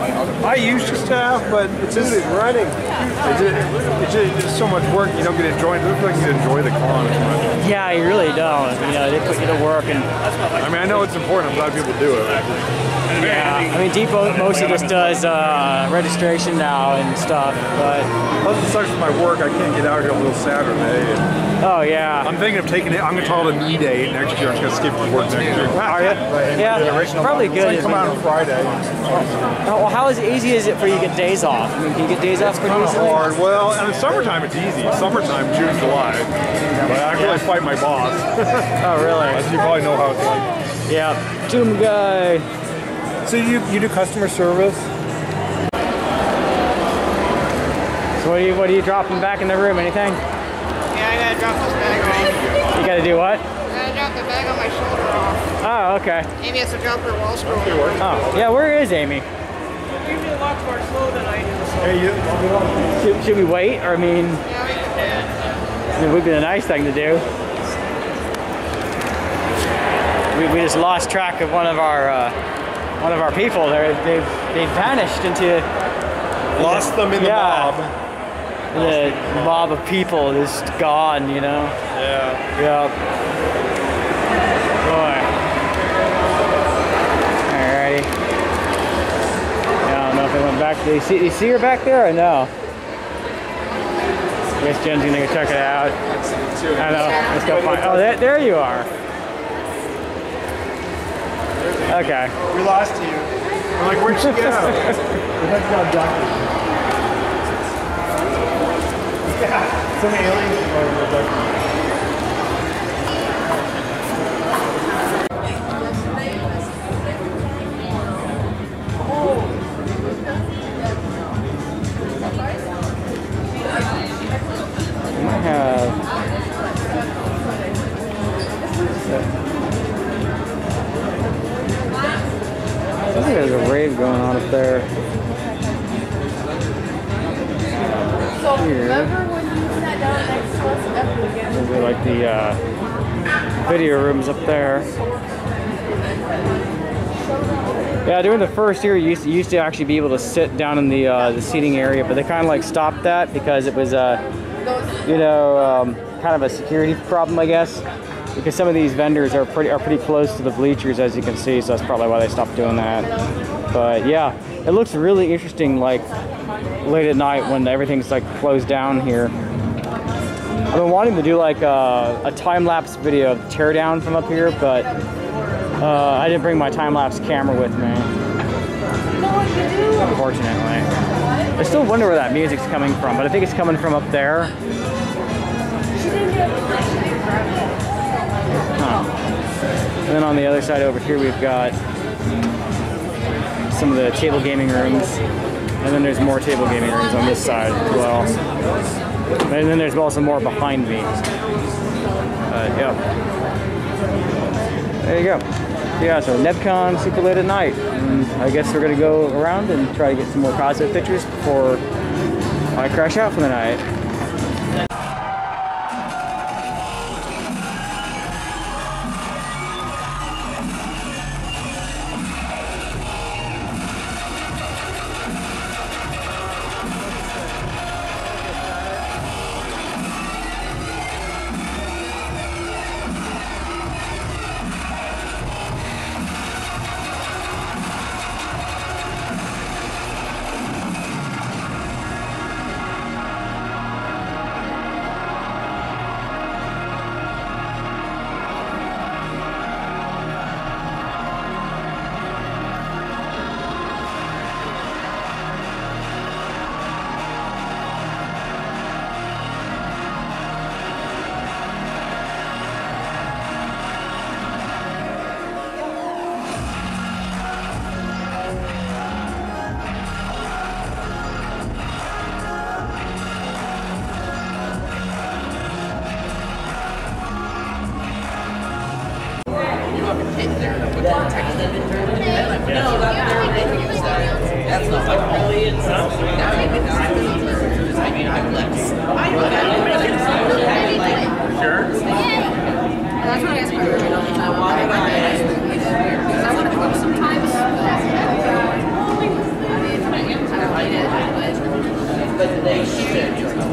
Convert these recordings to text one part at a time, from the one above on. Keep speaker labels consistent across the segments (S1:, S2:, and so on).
S1: I used to staff, but it's just running. It's, just, it's, just, just so much work. You don't get to enjoy. It doesn't like you enjoy the con as much.
S2: Yeah, you really don't. You know, they put you to work and
S1: I mean, I know it's important. I'm glad people do it.
S2: yeah. I mean, Depot mostly just does uh, registration now and stuff, but
S1: Plus, it sucks with my work. I can't get out here until Saturday. And
S2: oh yeah.
S1: I'm thinking of taking it. I'm gonna call it a me day next year. I'm just gonna skip work next year.
S2: Are you? Yeah, probably
S1: So I
S2: good.
S1: can come out on Friday.
S2: Oh, well, how is easy is it for you to get days off? I mean, can you get days off pretty
S1: Kind of
S2: easily?
S1: hard. Well, in the summertime it's easy. Summertime, June, July. But I really fight my boss.
S2: Oh, really?
S1: As you probably know how it's like.
S2: Yeah. Doom guy.
S1: So you you do customer service?
S2: So what are you what are you dropping back in the room? Anything?
S3: Yeah, I gotta drop this bag off.
S2: You got to do what?
S3: I gotta drop the bag on my shoulder off.
S2: Oh, okay.
S3: Amy has to drop her wall scroll.
S2: Oh, yeah. Where is Amy?
S3: Usually a lot more slow than I do.
S1: Hey, you,
S2: Should, should we wait? Or I mean,
S3: Yeah,
S2: it would be a nice thing to do. We, we just lost track of one of our uh, one of our people. They're, they've they've vanished into
S1: lost them in the
S2: Yeah.
S1: mob.
S2: the mob of people. is gone. You know.
S1: Yeah.
S2: Yeah. Boy. Alrighty. Yeah, I don't know if they went back. Do you see, do you see her back there or no? I guess Jen's gonna go check it out. I know. Let's go find. Oh, there, there you are. Okay.
S1: We lost you. We're like, where'd she go? That's not doctor. Yeah, some aliens
S2: video rooms up there. Yeah, during the first year, you used to, used to actually be able to sit down in the uh, the seating area, but they kind of like stopped that because it was uh, you know um, kind of a security problem, I guess. Because some of these vendors are pretty are pretty close to the bleachers, as you can see, so that's probably why they stopped doing that. But yeah, it looks really interesting, like late at night when everything's like closed down here. I've been wanting to do like a, a time lapse video of the teardown from up here, but uh, I didn't bring my time lapse camera with me, unfortunately. I still wonder where that music's coming from, but I think it's coming from up there. Huh. And then on the other side over here, we've got some of the table gaming rooms, and then there's more table gaming rooms on this side as well. And then there's also more behind me. Uh, yeah. There you go. Yeah, so NebCon super late at night. And I guess we're gonna go around and try to get some more positive pictures before I crash out for the night.
S4: would not be. I mean, I'm
S5: lips. I would have like Sure? That's what I
S6: asked I? Want to sometimes. I mean, I it. But
S7: they should.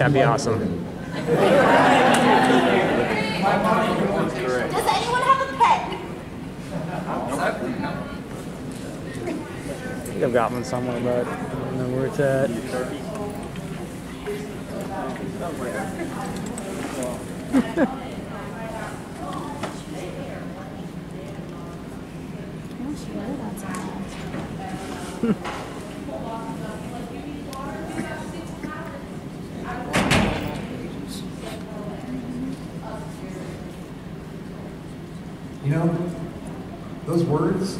S2: That'd be awesome.
S6: Does anyone have a pet?
S2: I think I've got one somewhere, but I don't know where it's at.
S8: You know, those words,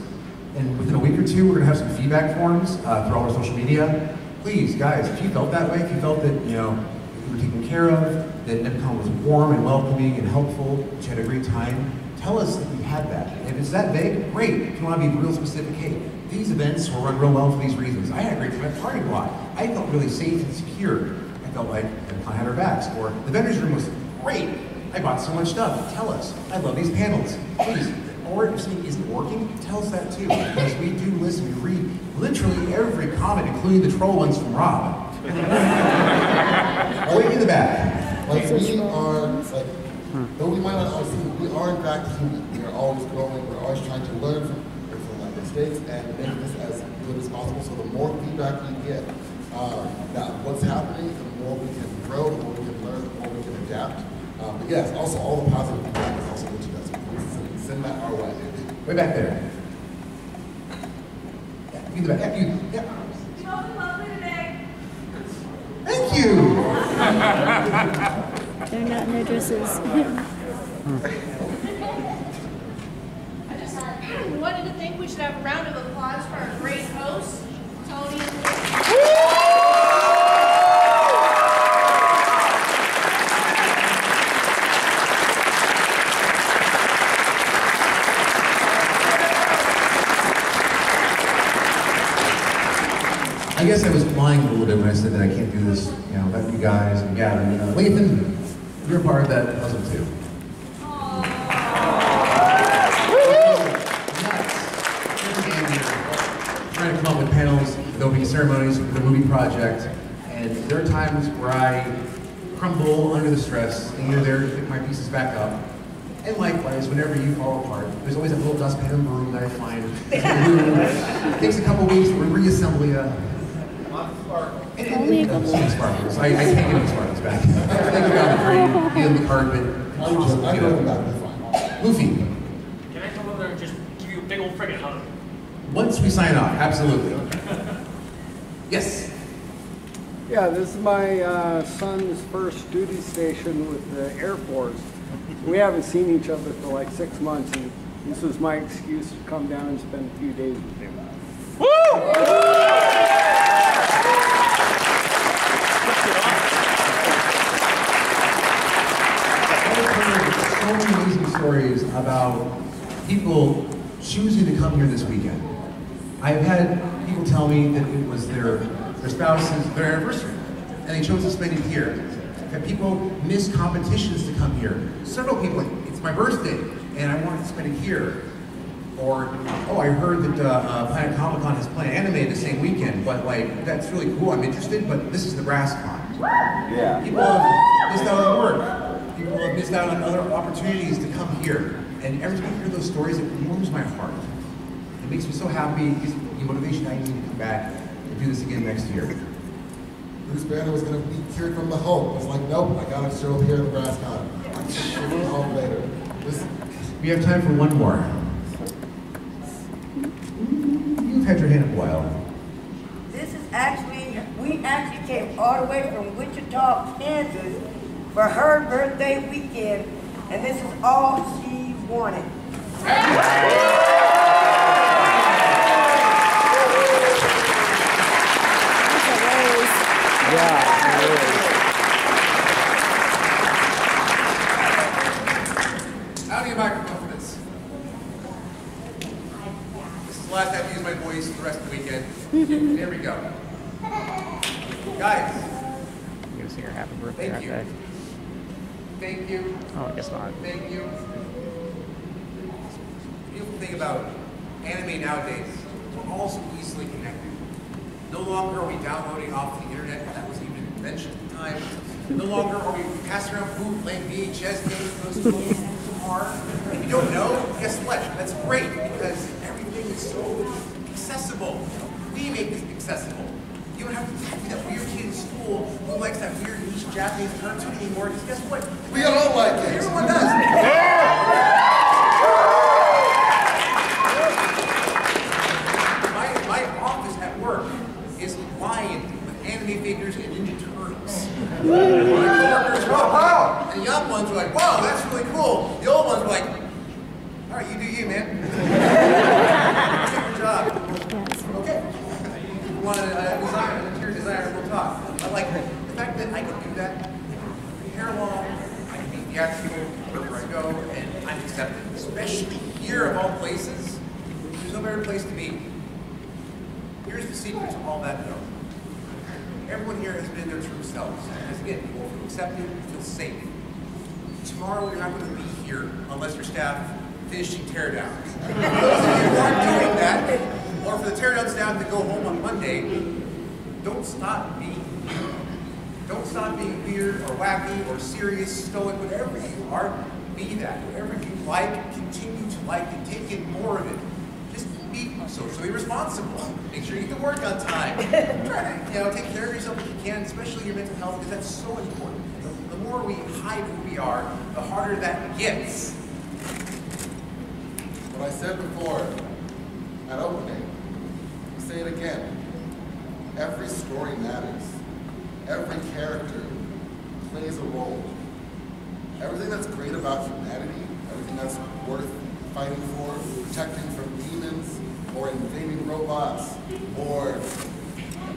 S8: and within a week or two, we're gonna have some feedback forms uh, through all our social media. Please, guys, if you felt that way, if you felt that, you know, you were taken care of, that NebCon was warm and welcoming and helpful, that you had a great time, tell us that you had that. If it's that vague, great. If you wanna be real specific, hey, these events were run real well for these reasons. I had a great time at Party Block. I felt really safe and secure. I felt like NebCon had our backs. Or the vendor's room was great. I bought so much stuff. Tell us. I love these panels. Please. Or something isn't working, tell us that too. Because we do listen, we read literally every comment, including the troll ones from Rob. Way in the back.
S7: Like we are, like, though we might not always we are in fact human. We are always growing. We're always trying to learn from, our mistakes and make this as good as possible. So the more feedback we get, um, that what's happening, the more we can grow, the more we can learn, the more we can adapt. Um, but yes, also all the positive way.
S8: Way back there. Yeah, in the back. Yeah, you. Yeah. Thank you.
S9: They're not in their dresses.
S3: I just wanted to think we should have a round of applause for our great hosts, Tony and
S8: I guess I was lying a little bit when I said that I can't do this, you know, let you guys and gather. You know, Lathan, you're part of that puzzle too. Trying to come up with panels, with opening ceremonies, for the movie project, and there are times where I crumble under the stress, and you're there to pick my pieces back up. And likewise, whenever you fall apart, there's always a little dustpan and broom that I find. It takes a couple weeks, we reassemble you. And, and,
S9: Only a couple.
S8: and sparkles. I, I can't get any sparkles back. They go down the drain, be on the carpet.
S7: I'm just, I know them back.
S8: Luffy,
S10: Can I come over there and just give you a big old friggin' hug?
S8: once we sign off, absolutely. Yes.
S11: Yeah, this is my uh, son's first duty station with the Air Force. We haven't seen each other for like six months, and this was my excuse to come down and spend a few days with him.
S8: I've heard so many amazing stories about people choosing to come here this weekend. I've had people tell me that it was their, their spouse's, their anniversary, and they chose to spend it here. Had people miss competitions to come here. Several people, like, it's my birthday, and I wanted to spend it here. Or, oh, I heard that uh, uh, Planet Comic Con is playing anime the same weekend, but like, that's really cool, I'm interested, but this is the BrassCon.
S1: Yeah.
S8: People have missed out on work. People have missed out on other opportunities to come here. And every time I hear those stories, it warms my heart. It makes me so happy, it gives me the motivation I need to come back and do this again next year.
S7: Bruce Banner was going to be cured from the Hulk. It's like, nope, I got to show up here at the brass con. I'll home later. This,
S8: We have time for one more. You've had your hand up a while.
S9: This is actually, we actually came all the way from Wichita, Kansas for her birthday weekend, and this is all she wanted.
S2: Yeah, it is.
S8: How do you microphone for this? This is the last time I use my voice for the rest of the weekend. Here we go. Guys,
S2: You're gonna sing her happy birthday
S8: Thank
S2: right
S8: you.
S2: There?
S8: thank you.
S2: Oh, I guess not.
S8: Thank you. The beautiful thing about anime nowadays, we're all so easily connected. No longer are we downloading off the internet, that wasn't even an invention at the time. No longer are we passing around food, playing VHS games, those who are. If you don't know, guess what? That's great because everything is so accessible. We make this accessible. You don't have to be that weird kid in school who likes that weird niche Japanese cartoon anymore. Because guess what?
S7: we all like it.
S8: Everyone does. My, my office at work is lined with anime figures and Ninja Turtles. My coworkers wow! And the young ones are like, wow, that's really cool. The old ones are like, all right, you do you, man. Good job. Okay. If you want a uh, design, an interior designer, we'll talk. But like, the fact that I can do that, hair long, I can be theatrical wherever I go, and I'm accepted. Especially here of all places. There's no better place to be. Here's the secret to all that though. Everyone here has been their true selves. Because again, people feel accepted, feel safe. Tomorrow you're not going to be here unless your staff finishing teardowns. For those of you who aren't doing that, or for the teardowns staff to go home on Monday, don't stop being. Don't stop being weird or wacky or serious, stoic, whatever you are, be that. Whatever you like, continue to like and take in more of it. Just be socially responsible. Make sure you get to work on time. Try to, you know, take care of yourself if you can, especially your mental health, because that's so important. The, the more we hide who we are, the harder that gets.
S7: What I said before at opening, I'll say it again. Every story matters. Every character plays a role. Everything that's great about humanity, everything that's worth fighting for, protecting from demons, or invading robots, or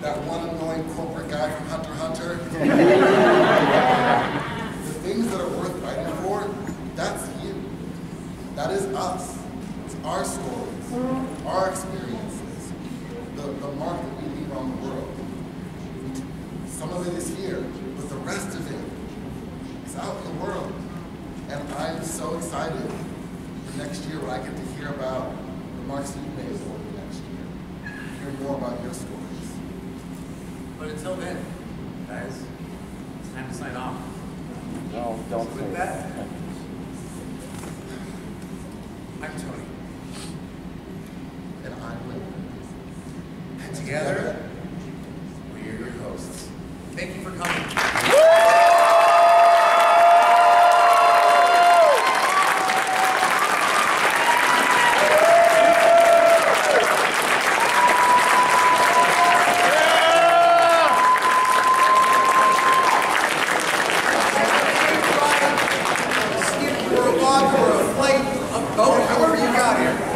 S7: that one annoying corporate guy from Hunter Hunter. the things that are worth fighting for, that's you. That is us. It's our stories, our experiences, the, the mark that we leave on the world. Some of it is here, but the rest of it is out in the world. And I'm so excited for next year when I get to hear about the marks that you've made for me next year. Hear more about your stories.
S8: But until then, guys, it's time to sign off.
S2: No, don't
S8: So
S2: say
S8: with
S2: that.
S8: that, I'm Tony.
S7: And I'm with
S8: And together, Like a boat, however you got here.